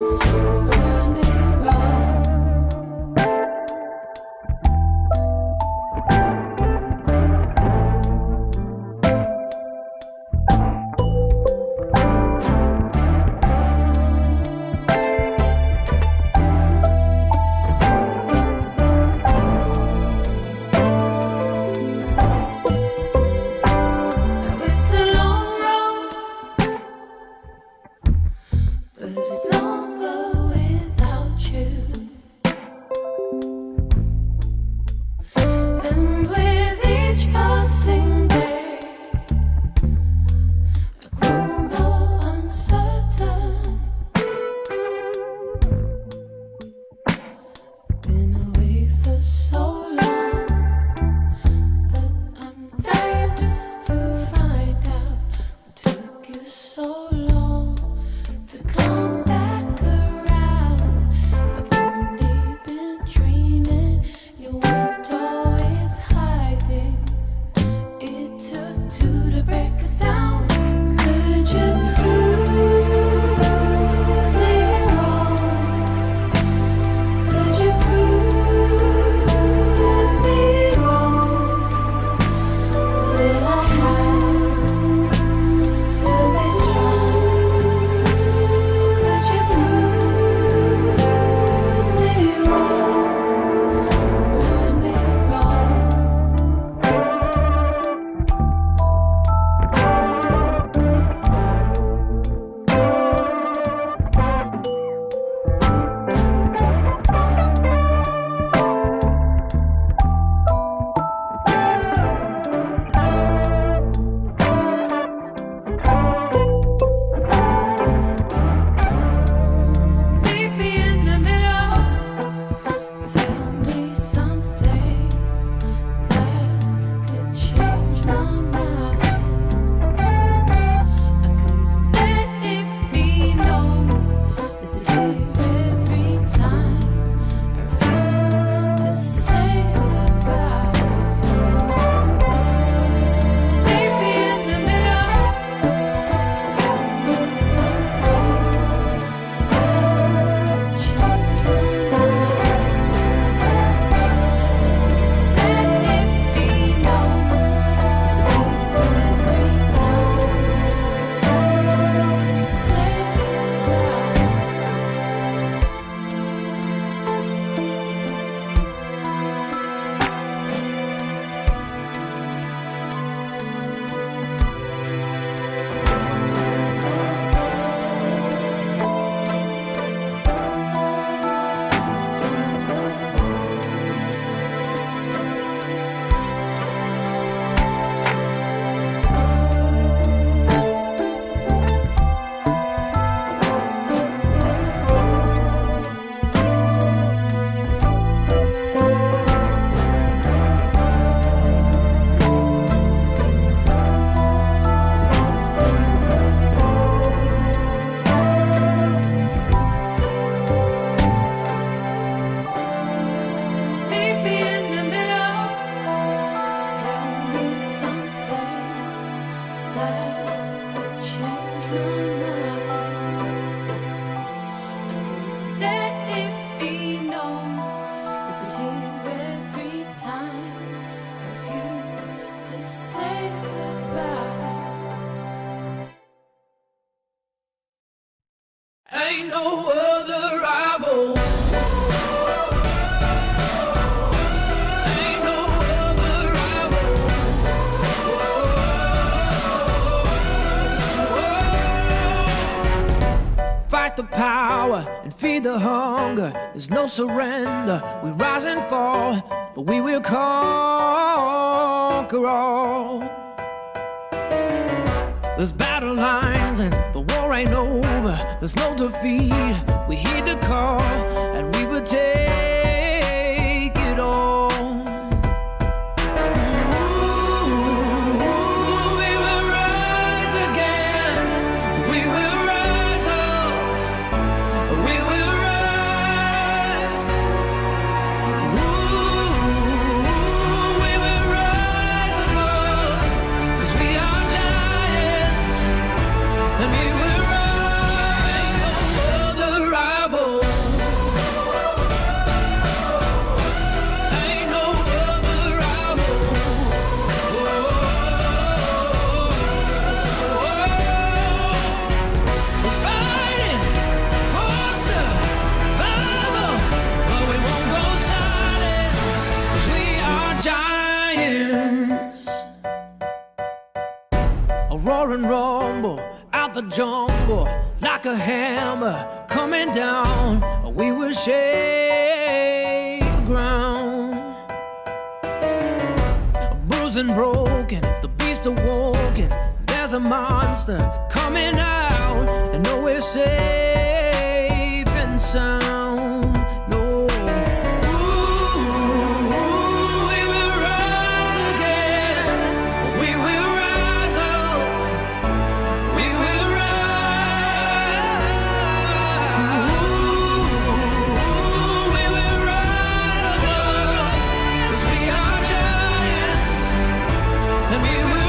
Thank the power and feed the hunger. There's no surrender. We rise and fall, but we will conquer all. There's battle lines and the war ain't over. There's no defeat. We hear the call and we will take. The jungle like a hammer coming down. We will shake the ground. Bruised and broken, the beast awoken. There's a monster coming out, and no safe. The music.